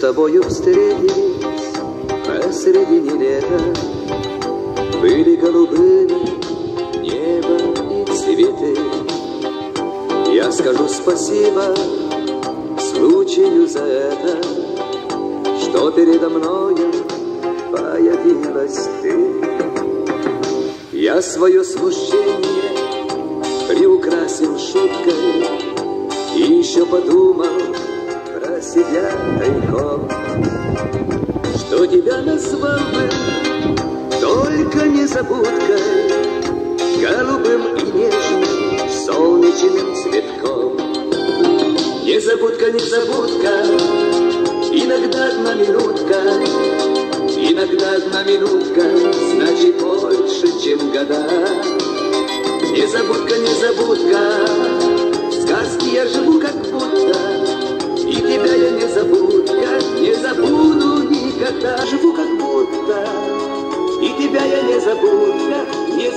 тобою встретились посредине лета Были голубыми небо и цветы. Я скажу спасибо случаю за это Что передо мною появилась ты. Я свое смущение приукрасил шуткой И еще подумал себя тайком Что тебя назвал бы только незабудкой Голубым и нежным солнечным цветком. Незабудка, незабудка, иногда одна минутка Иногда одна минутка значит больше, чем года. Незабудка, незабудка, забудь, не